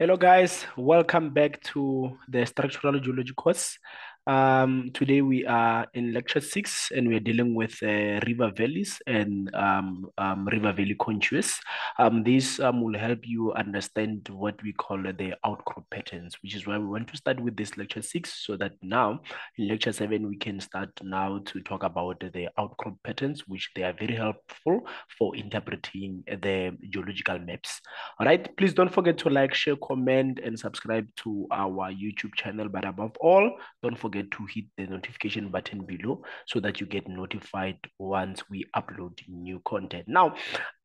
Hello guys, welcome back to the structural geology course. Um, today we are in lecture six and we're dealing with uh, river valleys and um, um, river valley contours. Um, this um, will help you understand what we call the outcrop patterns, which is why we want to start with this lecture six so that now in lecture seven we can start now to talk about the outcrop patterns, which they are very helpful for interpreting the geological maps. All right, please don't forget to like, share, comment, and subscribe to our YouTube channel. But above all, don't forget forget to hit the notification button below so that you get notified once we upload new content. Now,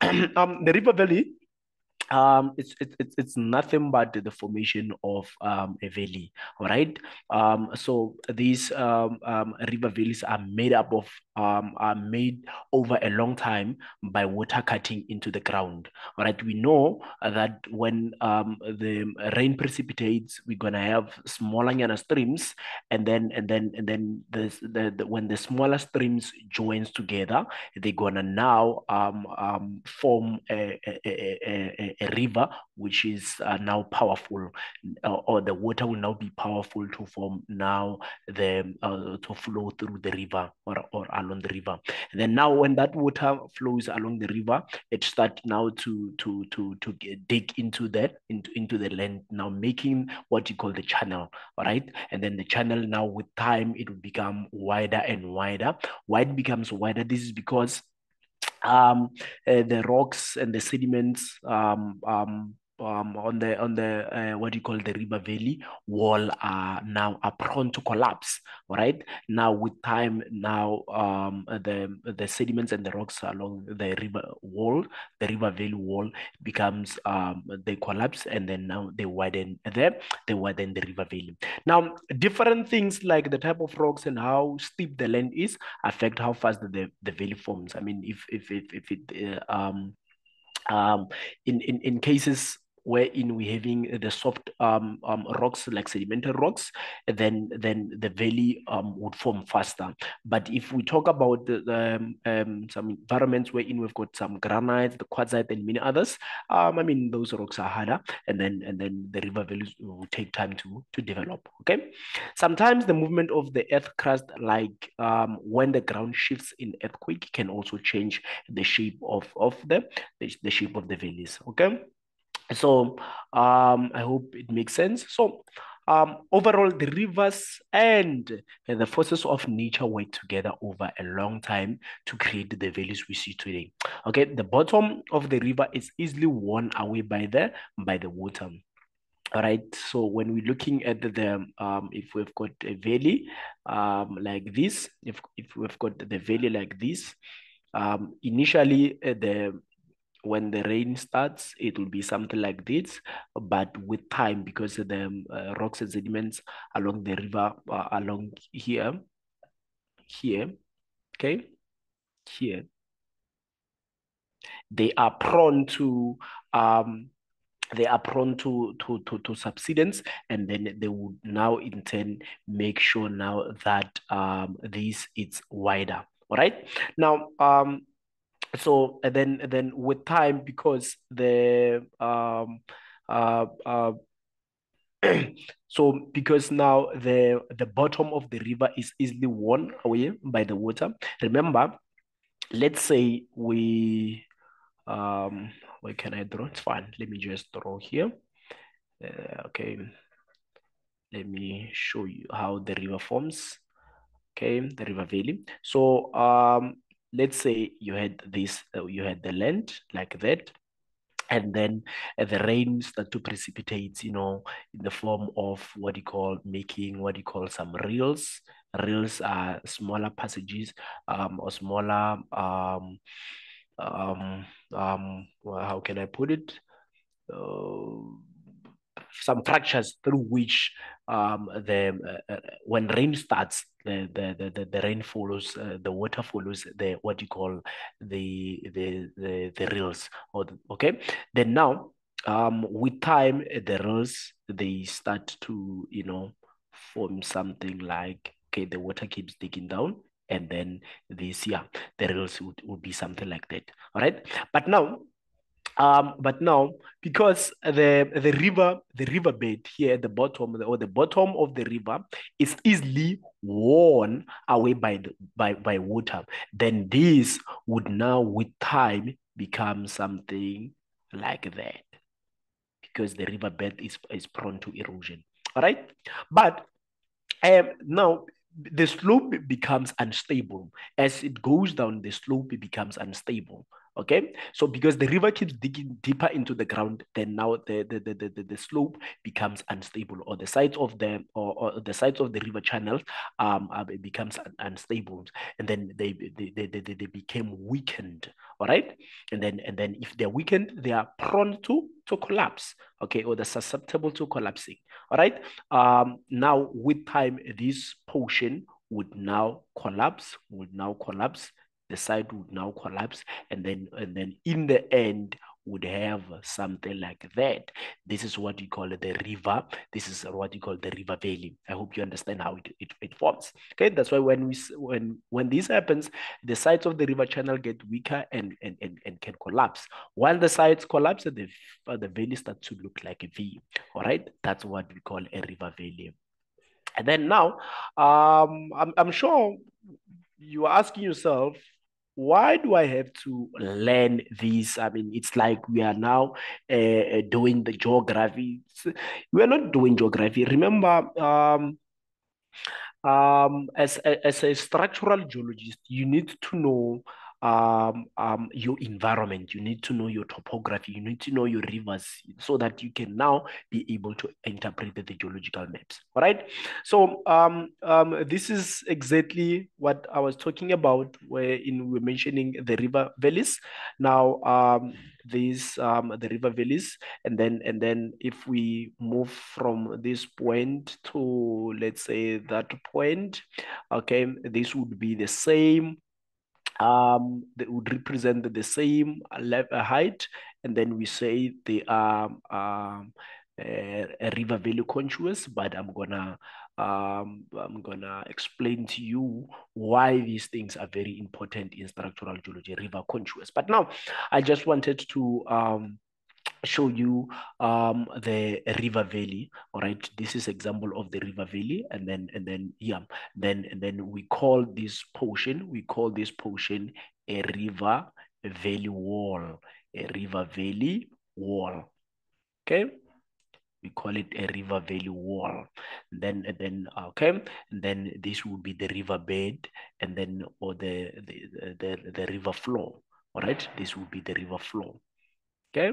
um, the River Valley um it's it's it's nothing but the formation of um a valley all right um so these um, um river valleys are made up of um are made over a long time by water cutting into the ground all right we know that when um the rain precipitates we're gonna have smaller streams and then and then and then the, the, the when the smaller streams joins together they're gonna now um, um form a, a, a, a a river which is uh, now powerful, uh, or the water will now be powerful to form now the uh, to flow through the river or, or along the river. And then now when that water flows along the river, it starts now to to to to dig into that into into the land now, making what you call the channel. All right, and then the channel now with time it will become wider and wider. Why it becomes wider? This is because um, uh, the rocks and the sediments um, um, um, on the on the uh, what do you call the river valley wall are now are prone to collapse right? Now with time now um, the the sediments and the rocks along the river wall the river valley wall becomes um, they collapse and then now they widen there they widen the river valley. Now different things like the type of rocks and how steep the land is affect how fast the, the valley forms. I mean if if if, if it uh, um um, in, in, in cases wherein we're having the soft um, um, rocks like sedimentary rocks, then then the valley um, would form faster. But if we talk about the, the um, um, some environments wherein we've got some granite, the quartzite, and many others, um, I mean those rocks are harder, and then and then the river valleys will take time to to develop. Okay, sometimes the movement of the earth crust, like when the ground shifts in earthquake, can also change the shape of of the the, the shape of the valleys. Okay. So um, I hope it makes sense. So um, overall, the rivers and the forces of nature work together over a long time to create the valleys we see today. Okay, the bottom of the river is easily worn away by the by the water. All right, so when we're looking at the, um, if we've got a valley um, like this, if, if we've got the valley like this, um, initially uh, the when the rain starts, it will be something like this. But with time, because the uh, rocks and sediments along the river, uh, along here, here, okay, here, they are prone to um, they are prone to, to, to, to subsidence and then they would now in turn make sure now that um, this is wider all right now um, so and then and then with time because the um uh, uh so because now the the bottom of the river is easily worn away by the water. Remember let's say we um where can i draw? It's fine. Let me just draw here. Uh, okay. Let me show you how the river forms. Okay the river valley. So um let's say you had this, uh, you had the land like that, and then uh, the rain start to precipitate, you know, in the form of what you call making what you call some rills. Rills are smaller passages um, or smaller, um, um, um, well, how can I put it? Uh, some fractures through which um, the uh, uh, when rain starts, the the the, the rain follows uh, the water follows the what you call the the the, the rills or the, okay? Then now um with time the rills they start to you know form something like okay the water keeps digging down and then this yeah the rills would, would be something like that. All right? But now Um, but now because the the river the riverbed here at the bottom or the bottom of the river is easily worn away by the, by by water, then this would now with time become something like that because the riverbed is is prone to erosion. All right, but um, now the slope becomes unstable as it goes down. The slope becomes unstable okay? So because the river keeps digging deeper into the ground then now the the, the, the, the slope becomes unstable or the sides of the or, or the sides of the river channels um uh, becomes un unstable. And then they they, they, they, they became weakened all right and then and then if they're weakened they are prone to to collapse okay? Or they're susceptible to collapsing all right um now with time this portion would now collapse would now collapse the site would now collapse and then and then in the end would have something like that. This is what we call the river. This is what you call the river valley. I hope you understand how it, it, it forms. Okay, that's why when we when when this happens, the sides of the river channel get weaker and and, and, and can collapse. While the sides collapse, the the valley starts to look like a V. All right, that's what we call a river valley. And then now, um, I'm, I'm sure you are asking yourself, why do I have to learn this? I mean, it's like we are now uh, doing the geography. We are not doing geography. Remember, um, um, as, as a structural geologist, you need to know um, um, your environment. You need to know your topography. You need to know your rivers so that you can now be able to interpret the geological maps. All right. So um, um, this is exactly what I was talking about where in we are mentioning the river valleys. Now um, these um, the river valleys, and then and then if we move from this point to let's say that point, okay, this would be the same um, they would represent the same level height, and then we say they are um, a, a river valley contours. But I'm gonna um, I'm gonna explain to you why these things are very important in structural geology, river contours. But now, I just wanted to um, show you um the river valley all right this is example of the river valley and then and then yeah then and then we call this portion we call this portion a river valley wall a river valley wall okay? We call it a river valley wall. Then and then okay? And then this would be the river bed and then or the the the, the river flow all right this would be the river flow okay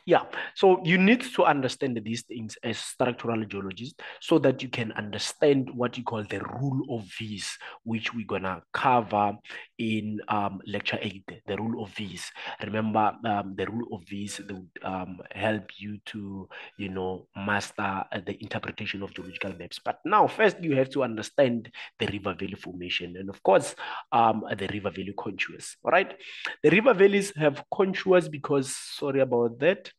yeah, so you need to understand these things as structural geologists so that you can understand what you call the rule of V's, which we're gonna cover in um, lecture eight. The rule of V's. Remember, um, the rule of V's would um, help you to, you know, master uh, the interpretation of geological maps. But now, first, you have to understand the river valley formation, and of course, um, the river valley contours. All right, the river valleys have contours because, sorry about that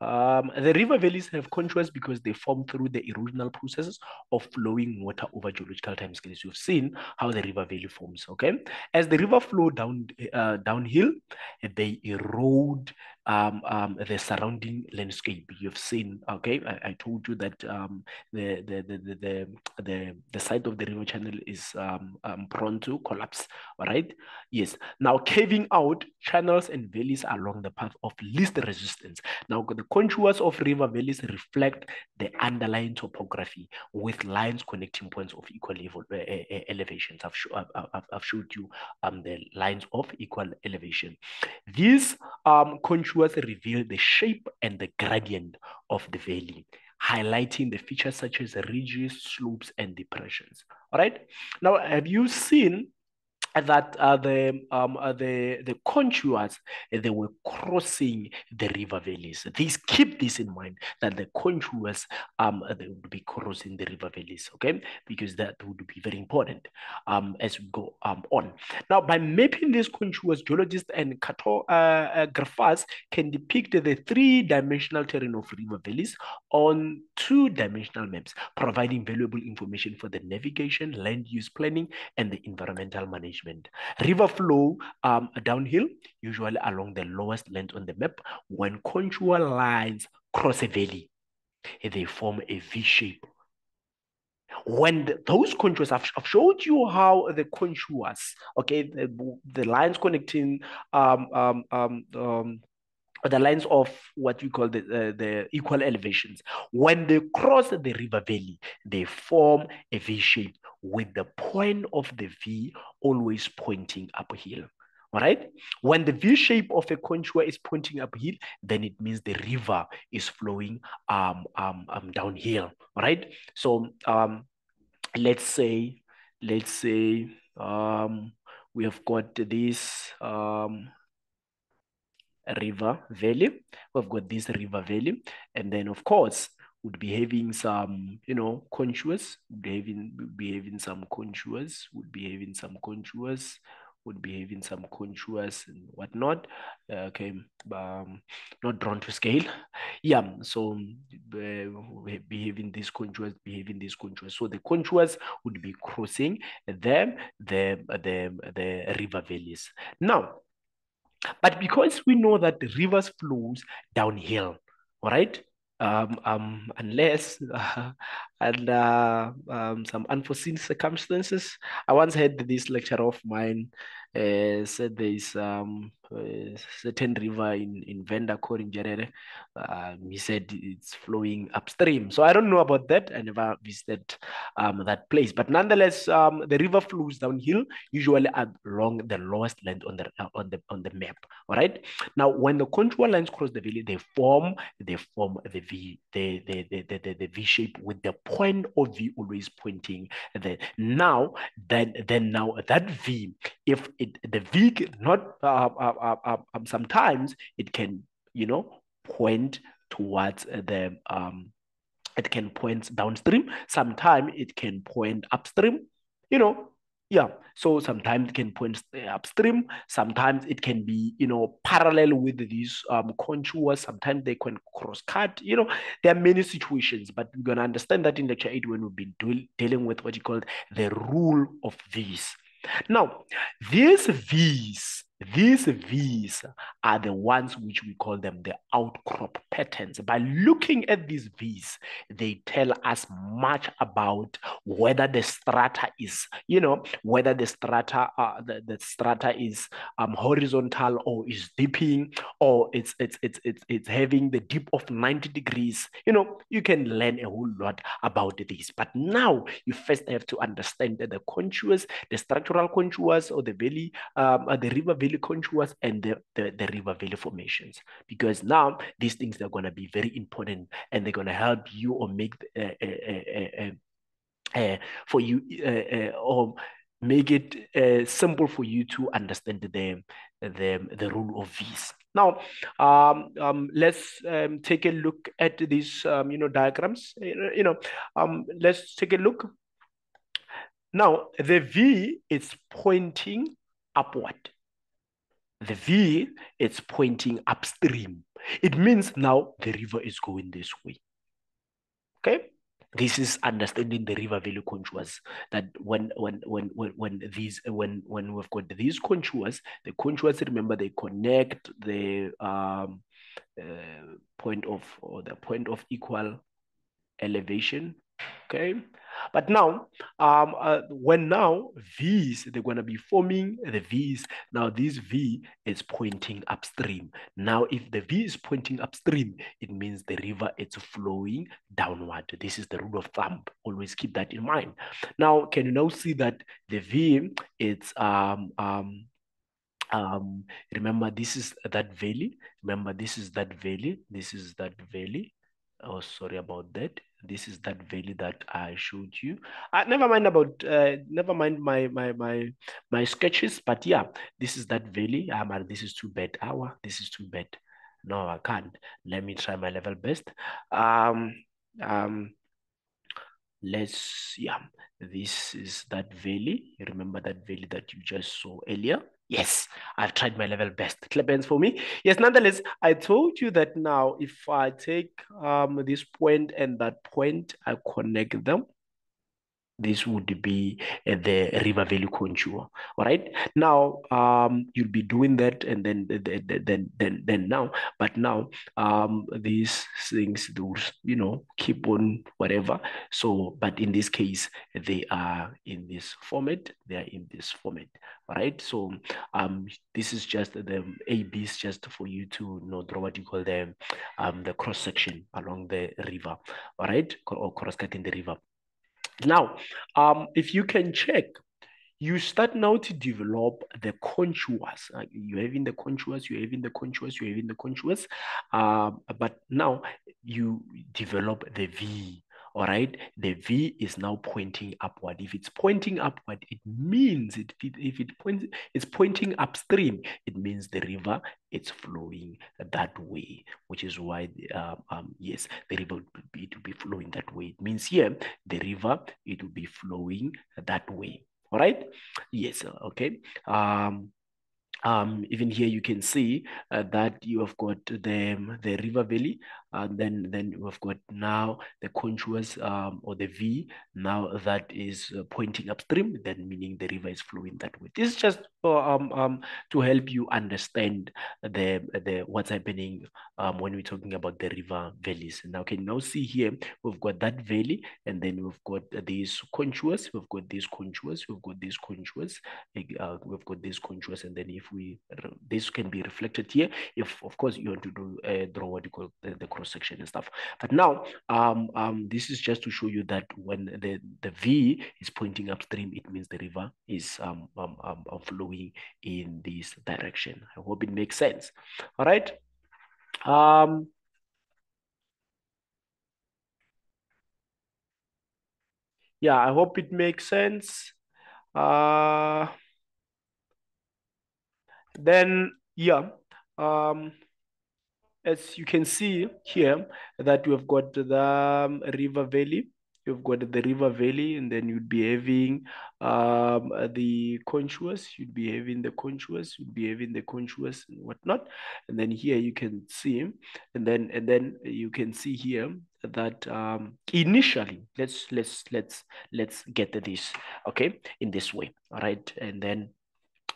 um, the river valleys have contours because they form through the erosional processes of flowing water over geological timescales. You've seen how the river valley forms, okay? As the river flow down uh, downhill, they erode um, um, the surrounding landscape. You've seen, okay, I, I told you that um, the, the, the, the, the, the side of the river channel is um, um, prone to collapse, all right? Yes. Now, caving out channels and valleys along the path of least resistance. Now, the contours of river valleys reflect the underlying topography with lines connecting points of equal level, uh, uh, elevations. I've, I've, I've, showed you um, the lines of equal elevation. These um, contours reveal the shape and the gradient of the valley, highlighting the features such as ridges, slopes, and depressions. All right. Now, have you seen that uh, the um, uh, the the contours uh, they were crossing the river valleys. Please keep this in mind that the contours um they would be crossing the river valleys. Okay, because that would be very important um as we go um on. Now, by mapping these contours, geologists and cartographers uh, can depict the three-dimensional terrain of river valleys on two-dimensional maps, providing valuable information for the navigation, land use planning, and the environmental management management. River flow um, downhill, usually along the lowest length on the map. When contour lines cross a valley, they form a V shape. When those contours, I've, I've, showed you how the contours, okay, the, the lines connecting um, um, um, um the lines of what we call the, uh, the equal elevations. When they cross the river valley, they form a V shape with the point of the V always pointing uphill. All right. When the V shape of a contour is pointing uphill, then it means the river is flowing um, um, um downhill. All right. So um, let's say, let's say um, we have got this um, river valley. We've got this river valley. And then, of course, would be having some, you know, contours, would be having, would be having some contours, would be having some contours, would be having some contours and whatnot. Uh, okay, um, not drawn to scale. Yeah, so uh, behaving these contours, behaving these contours. So the contours would be crossing them, the the the river valleys. Now, but because we know that the rivers flows downhill, all right? Um, um, unless uh, and uh, um, some unforeseen circumstances. I once had this lecture of mine uh, said there is um, a certain river in, in Venda called in Jerere. Um, he said it's flowing upstream. So I don't know about that. I never visited um, that place. But nonetheless, um, the river flows downhill, usually along the lowest land on the on the on the map. All right. Now, when the contour lines cross the valley, they form they form the V the the the, the, the, the V shape with the point of V always pointing there. Now, then then now that V, if it the V not uh, uh, uh, uh, um, sometimes it can you know point towards the um it can point downstream. Sometimes it can point upstream you know yeah. So sometimes it can point upstream. Sometimes it can be you know parallel with these um, contours. Sometimes they can cross cut you know. There are many situations but we're going to understand that in lecture 8 when we've been do- dealing with what you call the rule of V's now, these V's, these V's are the ones which we call them the outcrop patterns. By looking at these V's, they tell us much about whether the strata is, you know, whether the strata, uh, the, the strata is um, horizontal or is dipping or it's, it's, it's, it's, it's having the dip of 90 degrees. You know, you can learn a whole lot about this. But now you first have to understand that the contours, the structural contours or the valley, um, uh, the river valley contours and the, the, the river valley formations. Because now these things are going to be very important and they're going to help you or make uh, uh, uh, for you or make it simple for you to understand the, the, the rule of V's. Now, um, um, let's um, take a look at these, um, you know, diagrams. You know, um, let's take a look. Now, the V is pointing upward the V is pointing upstream. It means now the river is going this way. Okay? This is understanding the river valley contours. That when when when when when these when when we've got these contours, the contours remember they connect the um, uh, point of or the point of equal elevation. Okay, but now, um, uh, when now V's, they're going to be forming the V's. Now this V is pointing upstream. Now, if the V is pointing upstream, it means the river is flowing downward. This is the rule of thumb. Always keep that in mind. Now, can you now see that the V, it's um, um, um, remember this is that valley. Remember this is that valley. This is that valley. Oh, sorry about that this is that valley that I showed you. Uh, never mind about, uh, never mind my my my my sketches, but yeah, this is that valley. Um, this is too bad. Hour, this is too bad. No, I can't. Let me try my level best. Um, um, let's yeah. This is that valley. Remember that valley that you just saw earlier? Yes, I've tried my level best. Clap hands for me. Yes, nonetheless, I told you that now if I take um, this point and that point, I connect them. This would be the river valley contour all right? Now um you'll be doing that and then then then then now. But now um these things those you know keep on whatever. So but in this case they are in this format. They are in this format. All right? So um this is just the a b is just for you to know draw what you call them um the cross section along the river. All right? Or cross cutting the river now, um, if you can check, you start now to develop the contours. Uh, you're having the contours, you're having the contours, you're having the contours. Um, but now you develop the V all right the v is now pointing upward. If it's pointing upward it means it if it points it's pointing upstream it means the river it's flowing that way which is why um, um, yes the river will be, to be flowing that way. It means here the river it will be flowing that way. All right yes okay. Um um, even here you can see uh, that you have got the, the river valley and then then we've got now the contours um, or the V. Now that is uh, pointing upstream then meaning the river is flowing that way. This is just um, um, to help you understand the the what's happening um, when we're talking about the river valleys. Now can now see here we've got that valley and then we've got these contours we've got these contours we've got these contours uh, we've got these contours. And then if we this can be reflected here if of course you want to do uh, draw what you call the, the cross section and stuff. But now, um, um, this is just to show you that when the, the V is pointing upstream, it means the river is um, um, um, um, flowing in this direction. I hope it makes sense. All right. Um, yeah, I hope it makes sense. Uh, then, yeah. Um, as you can see here that we've got the um, river valley. You've got the river valley and then you'd be having um, the contours you'd be having the contours you'd be having the contours and whatnot. And then here you can see and then and then you can see here that um, initially let's let's let's let's get this okay in this way all right? And then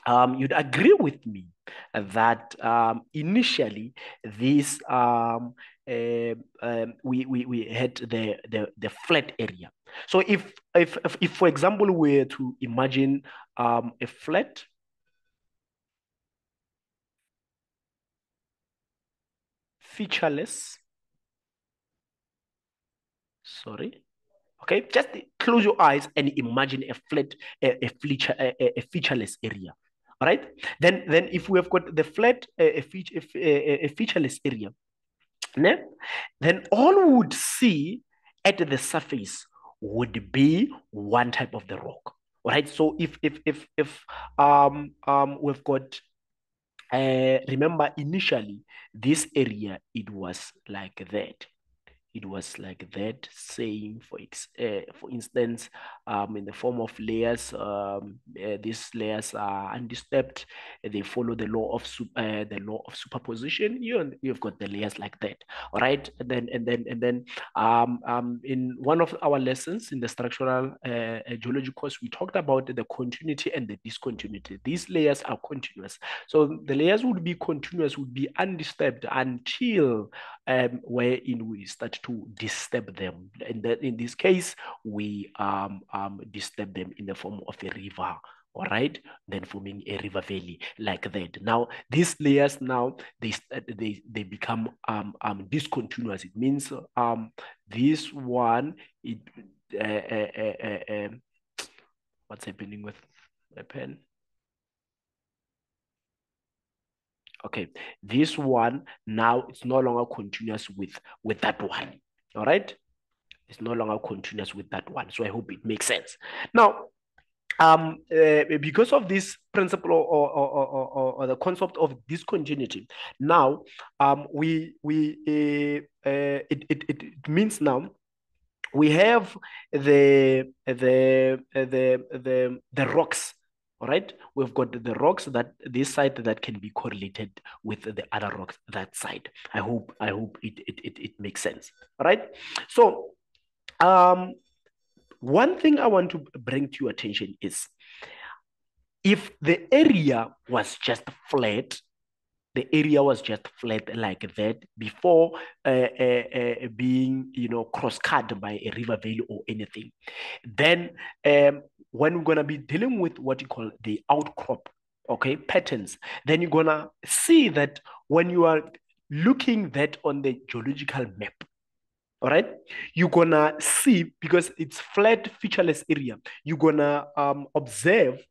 um, you'd agree with me that um, initially this um, uh, we, we, we had the, the, the flat area. So if, if, if, if for example, we were to imagine um, a flat featureless, sorry, okay, just close your eyes and imagine a flat, a, a, feature, a, a featureless area all right then then if we have got the flat uh, a, feature, a, featureless area né? then all we would see at the surface would be one type of the rock. All right so if if if if um um we've got uh remember initially this area it was like that it was like that saying for ex uh, for instance um, in the form of layers um, uh, these layers are undisturbed they follow the law of uh, the law of superposition. You you've got the layers like that. All right? And then and then and then um, um, in one of our lessons in the structural geology course we talked about the continuity and the discontinuity. These layers are continuous. So the layers would be continuous would be undisturbed until um, wherein we start to disturb them. And that in this case, we um, um, disturb them in the form of a river all right then forming a river valley like that. Now these layers now they they they become um, um discontinuous. It means um this one it uh, uh, uh, uh um, what's happening with my pen okay this one now it's no longer continuous with with that one all right? It's no longer continuous with that one so i hope it makes sense. Now um uh, because of this principle or or, or, or, the concept of discontinuity now um we we uh, uh, it, it, it means now we have the the the the the rocks right? We've got the rocks that this side that can be correlated with the other rocks that side. I hope i hope it it, it, it makes sense right? So um one thing I want to bring to your attention is if the area was just flat, the area was just flat like that before uh, uh, uh, being, you know, cross-cut by a river valley or anything. Then um, when we're going to be dealing with what you call the outcrop, okay, patterns, then you're going to see that when you are looking that on the geological map, all right you're gonna see because it's flat featureless area you're gonna um, observe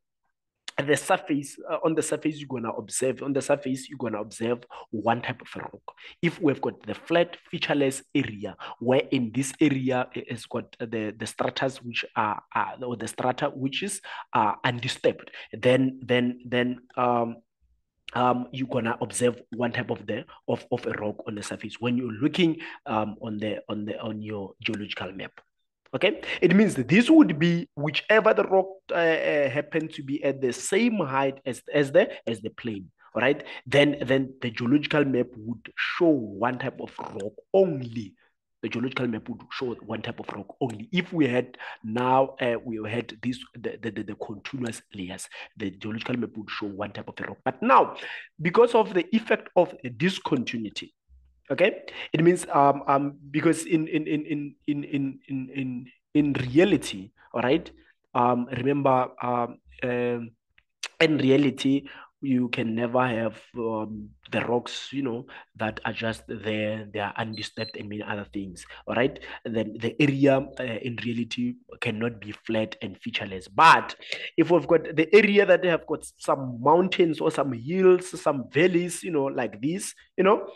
the surface uh, on the surface you're gonna observe on the surface you're gonna observe one type of rock. If we've got the flat featureless area where in this area it's got the the stratas which are, are or the strata which is uh, undisturbed then then then um um, you're gonna observe one type of the of, of a rock on the surface. When you're looking um, on the on the on your geological map okay it means that this would be whichever the rock uh, uh, happen to be at the same height as as the as the plane all right then then the geological map would show one type of rock only the geological map would show one type of rock only. If we had now, uh, we had this the, the, the, the, continuous layers, the geological map would show one type of rock. But now, because of the effect of discontinuity, okay it means um um because in in in in in in in in, in reality all right um remember um uh, in reality you can never have um, the rocks, you know, that are just there, they are undisturbed and many other things. All right. Then the area uh, in reality cannot be flat and featureless. But if we've got the area that they have got some mountains or some hills, some valleys, you know, like this, you know,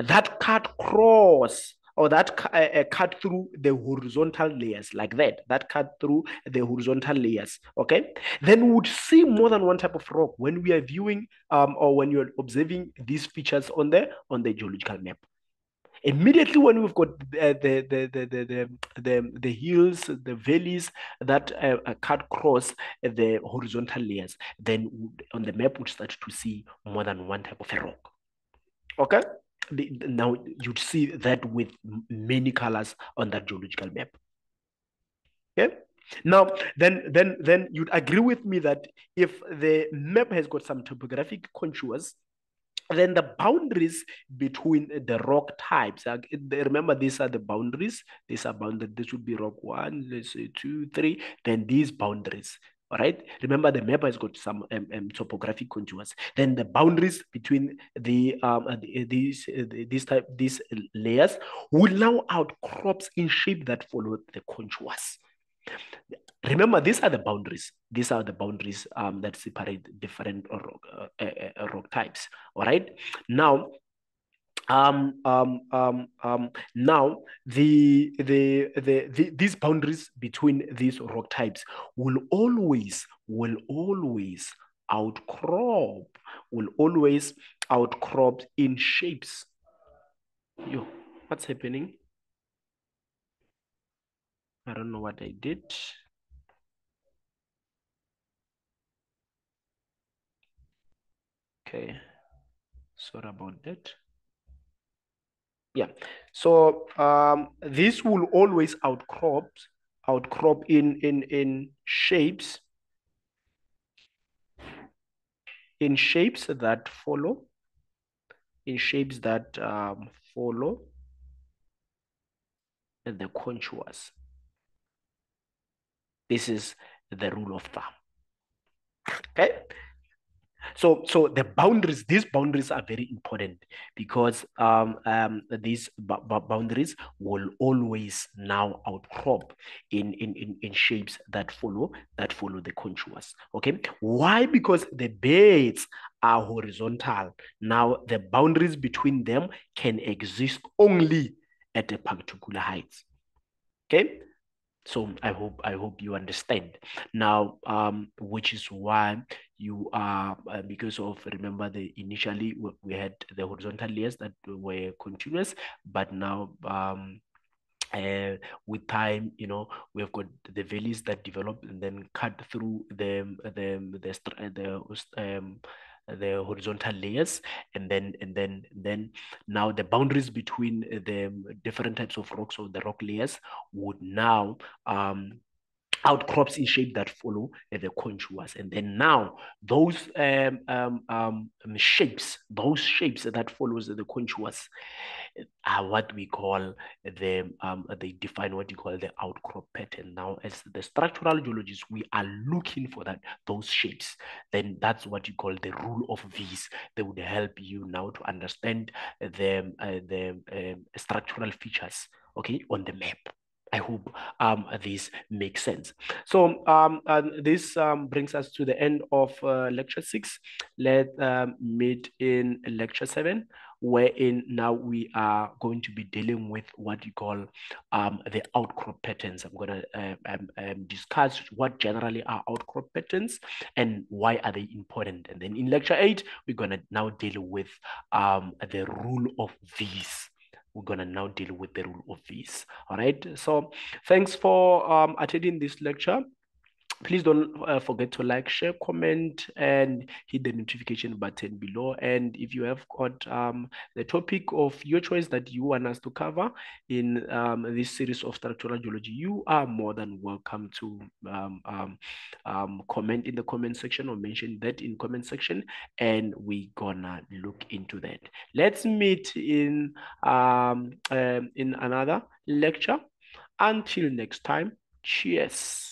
that cut cross or that uh, uh, cut through the horizontal layers like that that cut through the horizontal layers okay then we would see more than one type of rock when we are viewing um, or when you're observing these features on the on the geological map immediately when we've got uh, the, the, the, the, the, the, the hills, the valleys that uh, cut across the horizontal layers, then on the map we start to see more than one type of a rock. Okay? Now you'd see that with many colors on that geological map. Okay. Now, then, then, then you'd agree with me that if the map has got some topographic contours, then the boundaries between the rock types. Uh, remember, these are the boundaries. These are bounded. This would be rock one, let's say two, three. Then these boundaries right? Remember the map has got some um, um, topographic contours. Then the boundaries between the um uh, these uh, these type these layers will now outcrops in shape that follow the contours. Remember these are the boundaries. These are the boundaries um, that separate different rock, uh, uh, uh, rock types. All right? Now um, um, um, um, now the, the, the, the, these boundaries between these rock types will always will always outcrop will always outcrop in shapes. Yo what's happening? I don't know what i did. Okay sorry about that yeah. So um, this will always outcrop outcrop in in in shapes in shapes that follow in shapes that um, follow the contours. This is the rule of thumb. Okay so, so the boundaries, these boundaries are very important because um, um, these boundaries will always now outcrop in, in, in, in shapes that follow that follow the contours. Okay, why? Because the beds are horizontal. Now, the boundaries between them can exist only at a particular height. Okay, so i hope i hope you understand. Now um which is why you are uh, because of remember the initially we had the horizontal layers that were continuous but now um uh, with time, you know, we've got the valleys that develop and then cut through the the the the um, the horizontal layers and then and then then now the boundaries between the different types of rocks or the rock layers would now um, outcrops in shape that follow uh, the contours. And then now those um, um, um, shapes, those shapes that follows the contours are what we call the, um, they define what you call the outcrop pattern. Now, as the structural geologists, we are looking for that, those shapes. Then that's what you call the rule of V's. They would help you now to understand the, uh, the um, structural features, okay, on the map. I hope um, this makes sense. So um, this um, brings us to the end of uh, lecture six. Let's um, meet in lecture seven, wherein now we are going to be dealing with what you call um, the outcrop patterns. I'm going to uh, um, discuss what generally are outcrop patterns and why are they important. And then in lecture eight, we're going to now deal with the rule of V's we're going to now deal with the rule of V's. All right. So thanks for um, attending this lecture. Please don't uh, forget to like, share, comment, and hit the notification button below. And if you have got um, the topic of your choice that you want us to cover in um, this series of structural geology, you are more than welcome to um, um, um, comment in the comment section or mention that in comment section, and we gonna look into that. Let's meet in in another lecture. Until next time, cheers.